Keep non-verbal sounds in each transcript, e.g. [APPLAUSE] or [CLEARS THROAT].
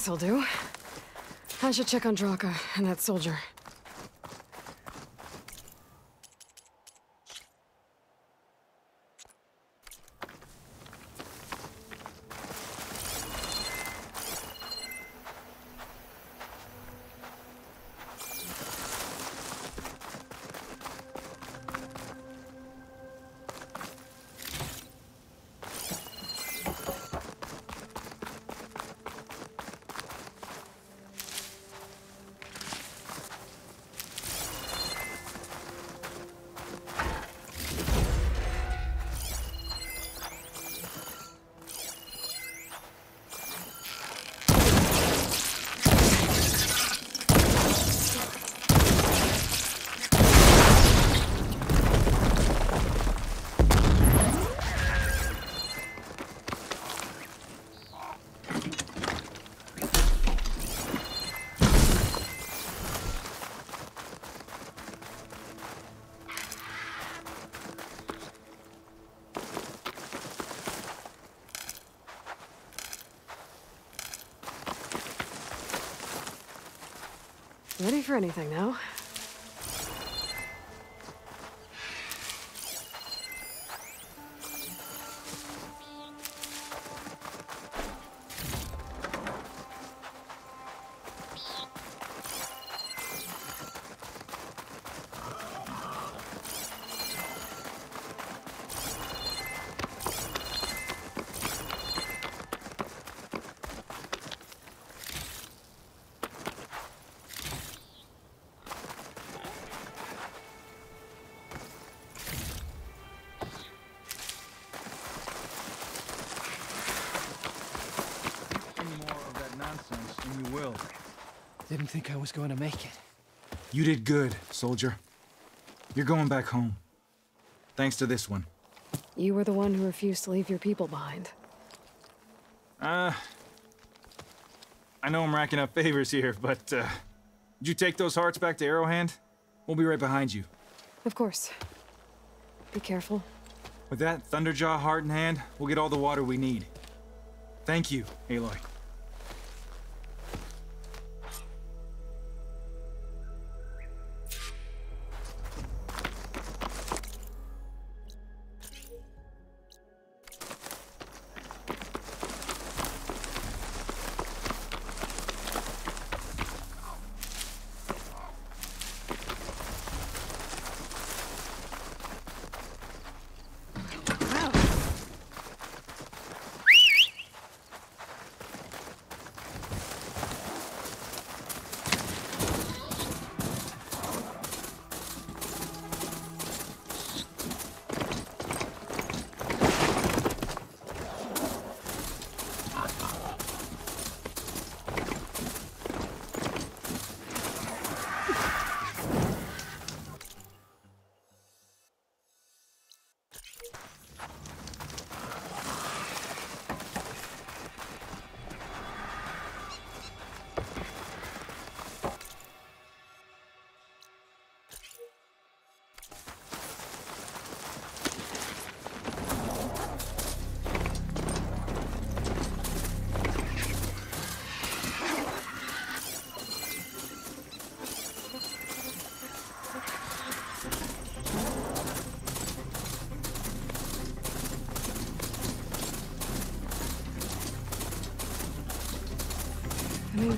This'll do. I should check on Draka and that soldier. Ready for anything now. Didn't think I was going to make it. You did good, soldier. You're going back home. Thanks to this one. You were the one who refused to leave your people behind. Uh... I know I'm racking up [LAUGHS] favors here, but, uh... Did you take those hearts back to Arrowhand? We'll be right behind you. Of course. Be careful. With that Thunderjaw heart in hand, we'll get all the water we need. Thank you, Aloy.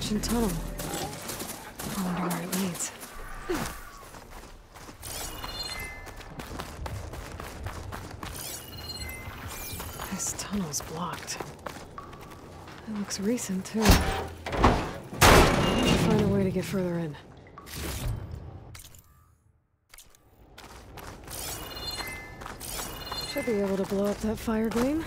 Ancient tunnel. I wonder where it leads. This tunnel's blocked. It looks recent, too. I need to find a way to get further in. Should be able to blow up that fire gleam.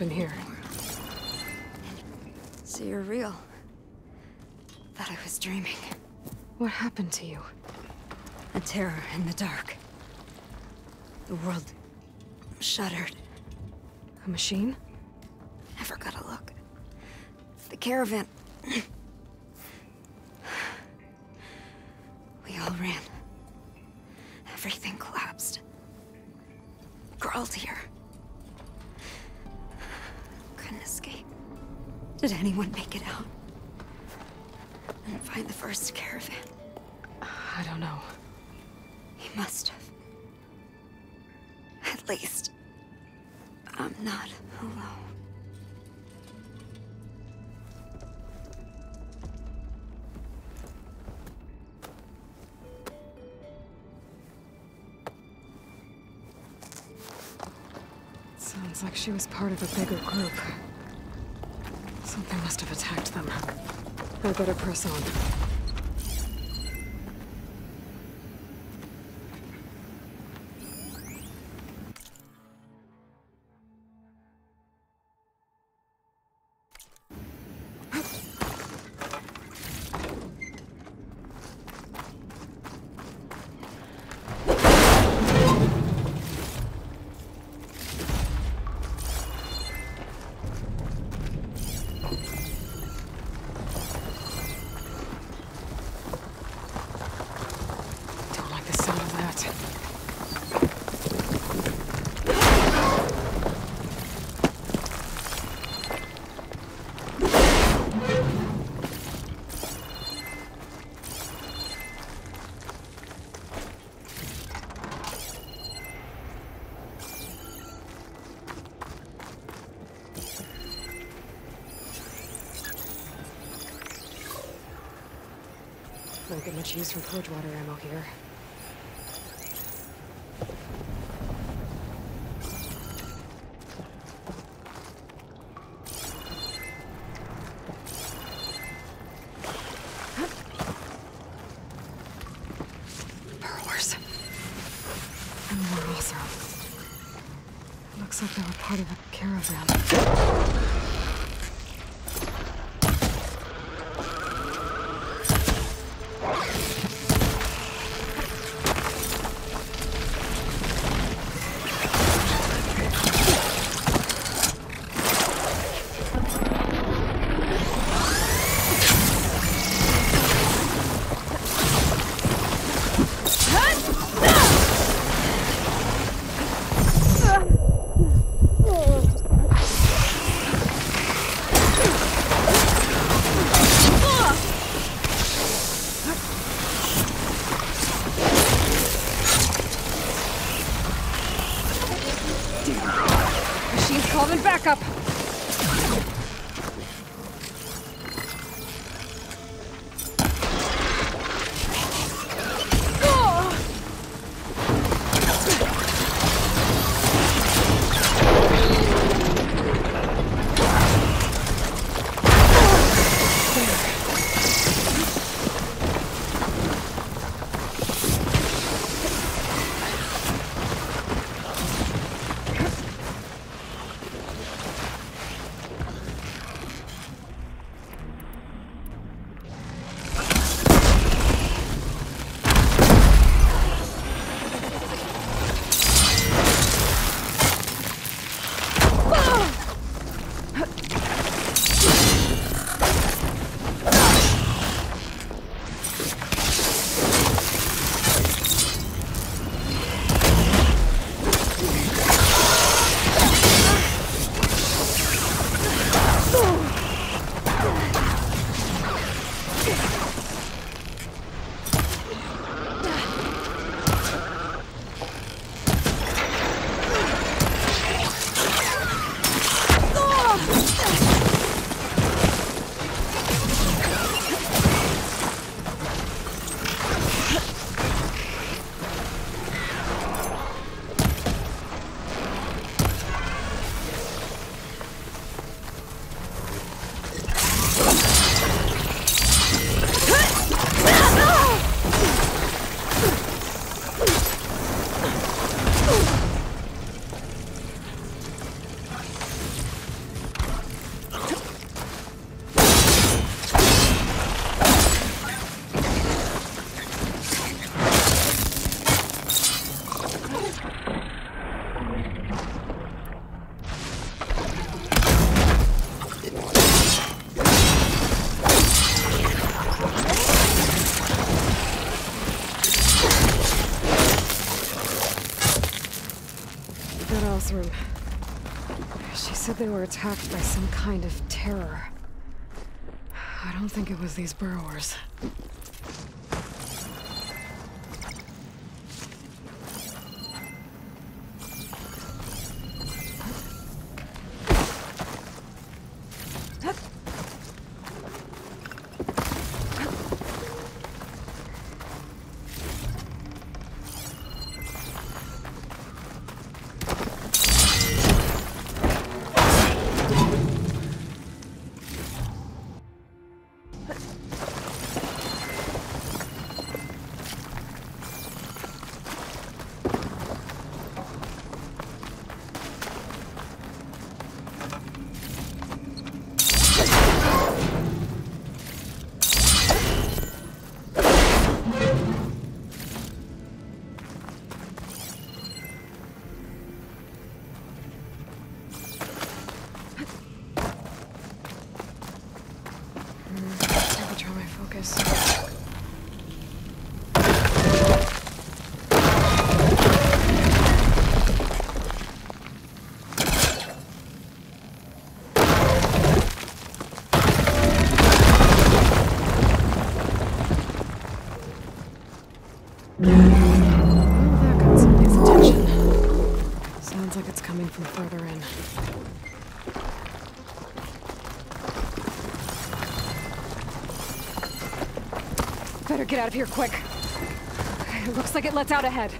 She end up in here? So you're real. Thought I was dreaming. What happened to you? A terror in the dark. The world shuddered. A machine? Never got a look. The caravan. [CLEARS THROAT] escape. Did anyone make it out? And find the first caravan? I don't know. He must have. At least, I'm not alone. Sounds like she was part of a bigger group. Must have attacked them. I better press on. Get much use from purge water ammo here. And more also. Looks like they were part of a caravan. Room. She said they were attacked by some kind of terror. I don't think it was these burrowers. Here quick. It looks like it lets out ahead.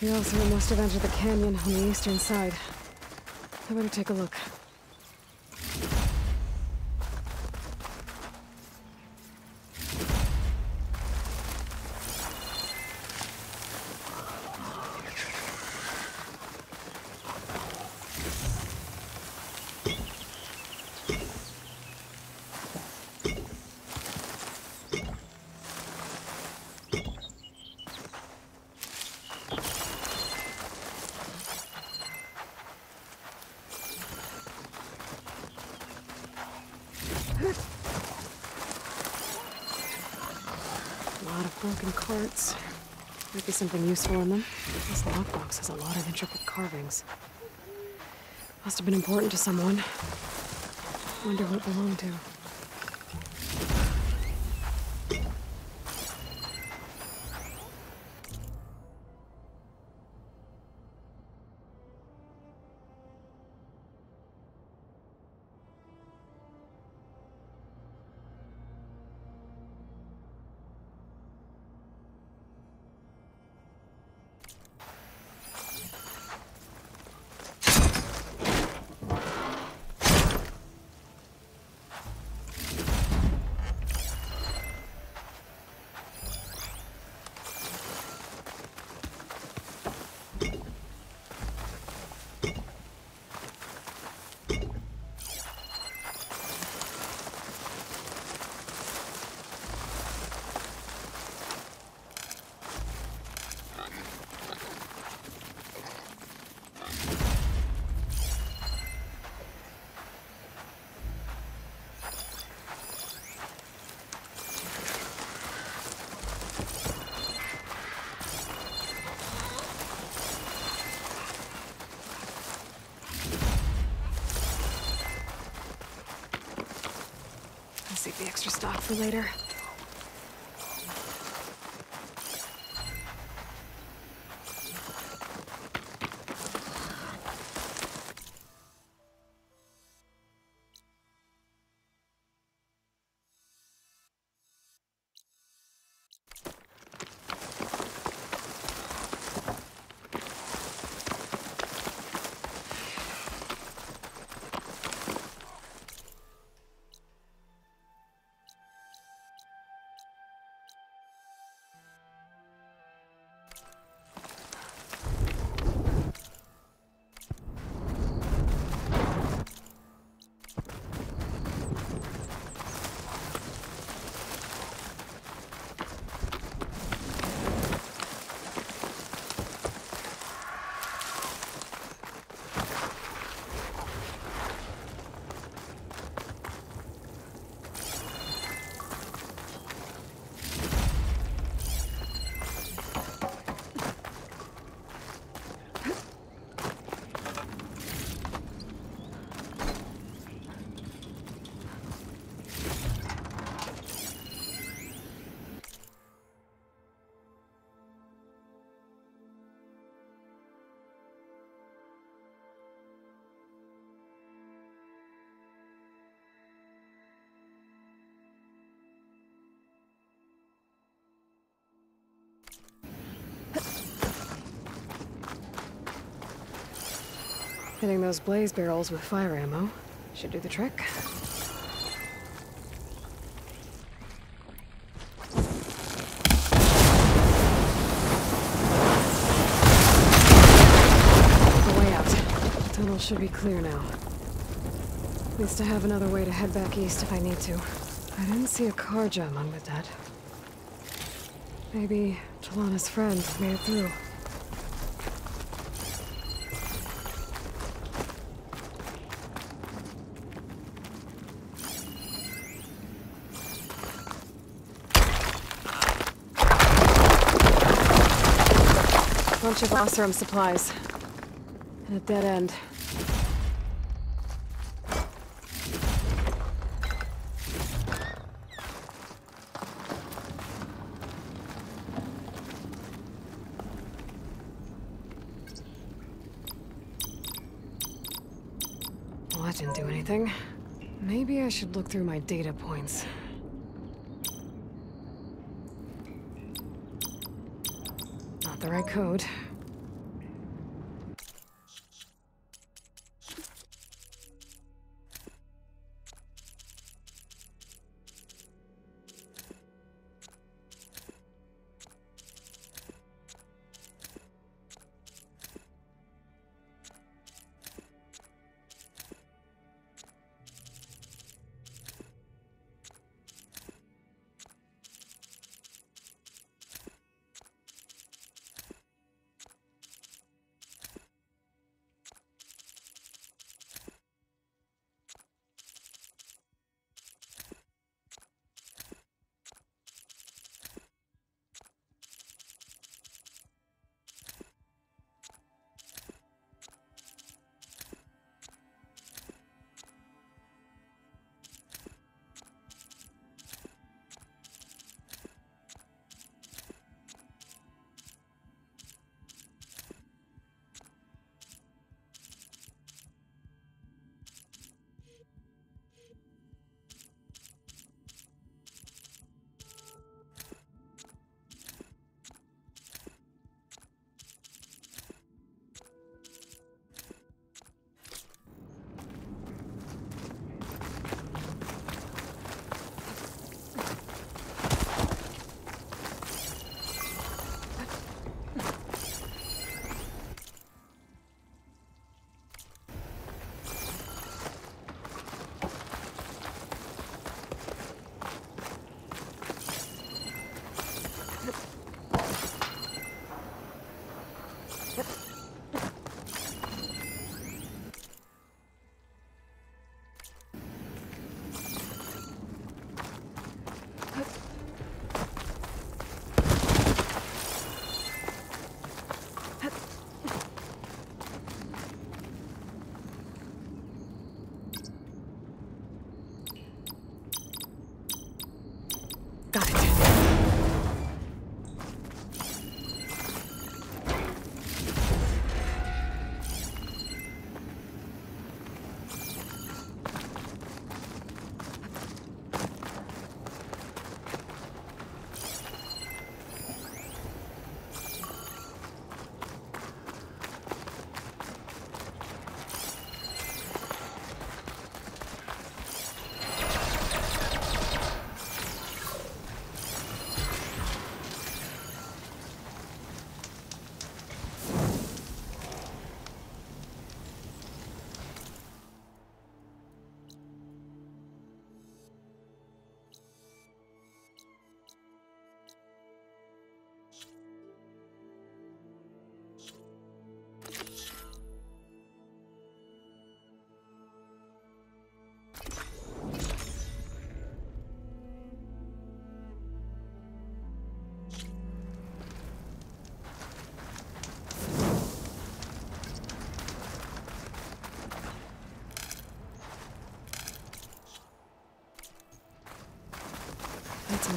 The Oseram must have entered the canyon on the eastern side. I better take a look. Carts. Might be something useful in them. This lockbox has a lot of intricate carvings. Must have been important to someone. Wonder what it belonged to. The extra stock for later. Hitting those blaze barrels with fire ammo should do the trick. The way out. The tunnel should be clear now. At least I have another way to head back east if I need to. I didn't see a car jam on that. Maybe Talanah's friend made it through. Bunch of Oseram supplies. And a dead end. Well, that didn't do anything. Maybe I should look through my data points. Not the right code.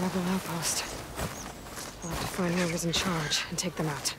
rebel outpost. I'll have to find whoever's in charge and take them out.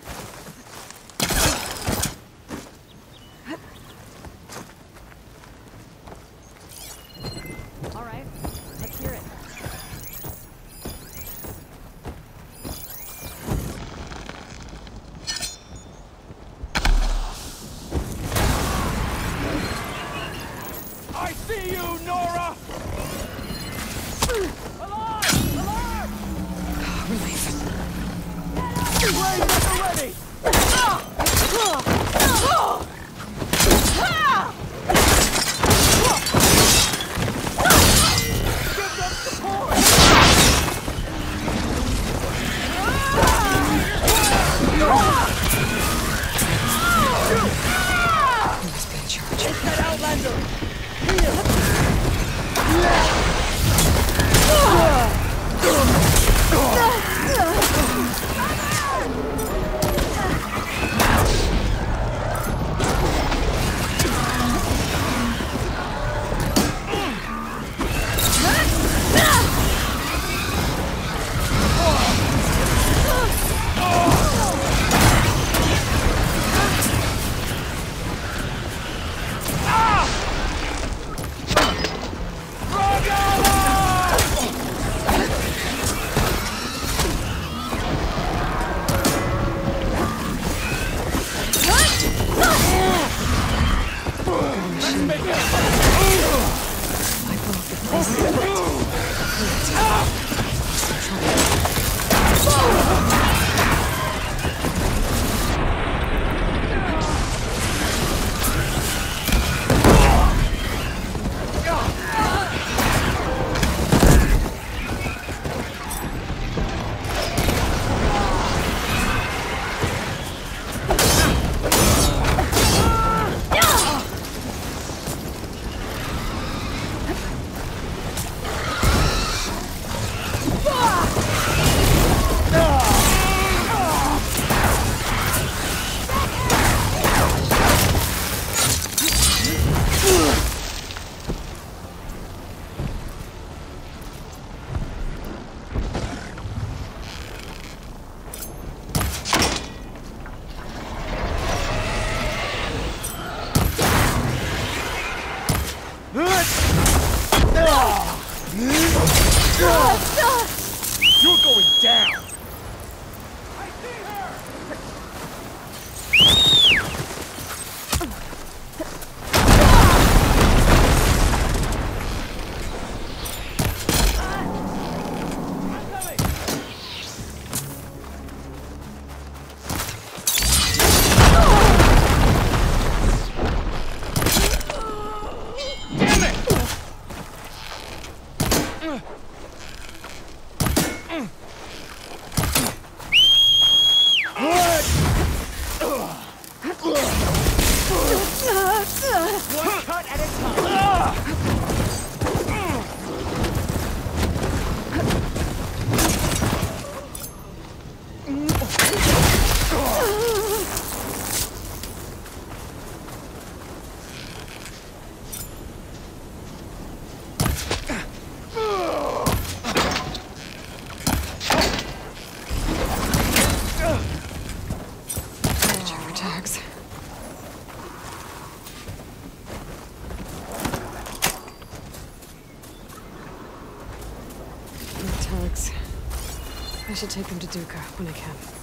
should take them to Duca when I can.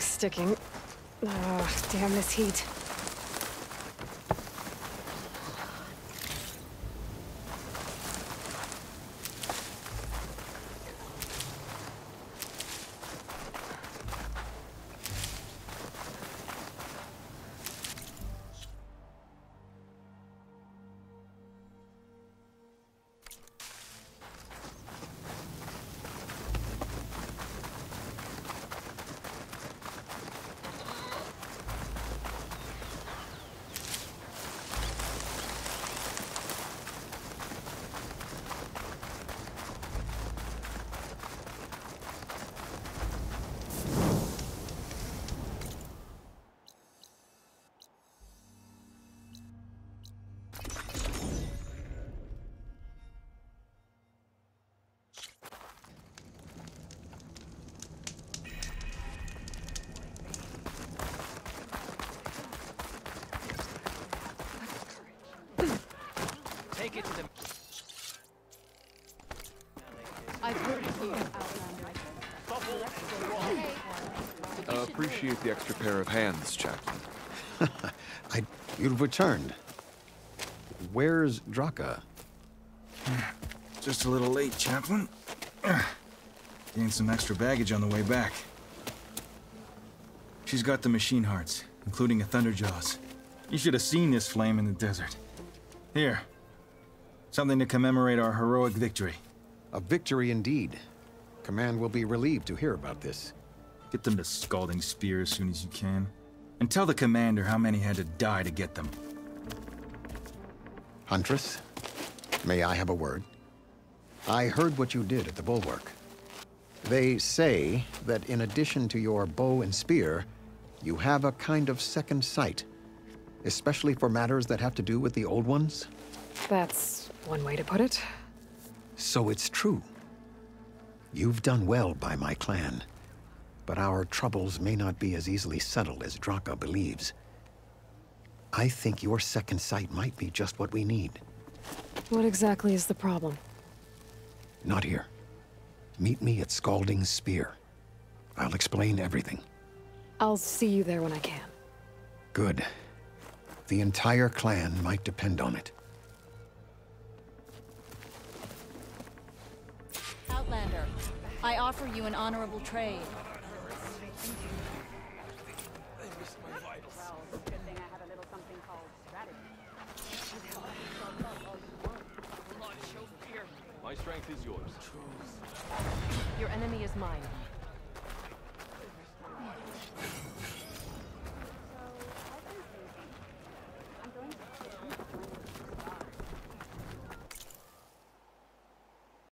Sticking. Oh, damn this heat. Take it to the. I've heard you, Outlander. Uh, appreciate the extra pair of hands, Chaplain. [LAUGHS] I, you've returned. Where's Drakka? Just a little late, Chaplain. [CLEARS THROAT] Gained some extra baggage on the way back. She's got the machine hearts, including a Thunderjaws. You should have seen this flame in the desert. Here. Something to commemorate our heroic victory. A victory indeed. Command will be relieved to hear about this. Get them to Scalding Spear as soon as you can. And tell the commander how many had to die to get them. Huntress, may I have a word? I heard what you did at the Bulwark. They say that in addition to your bow and spear, you have a kind of second sight, especially for matters that have to do with the old ones. That's one way to put it. So it's true. You've done well by my clan, but our troubles may not be as easily settled as Drakka believes. I think your second sight might be just what we need. What exactly is the problem? Not here. Meet me at Scalding Spear. I'll explain everything. I'll see you there when I can. Good. The entire clan might depend on it. Outlander, I offer you an honorable trade. My strength is yours. Your enemy is mine.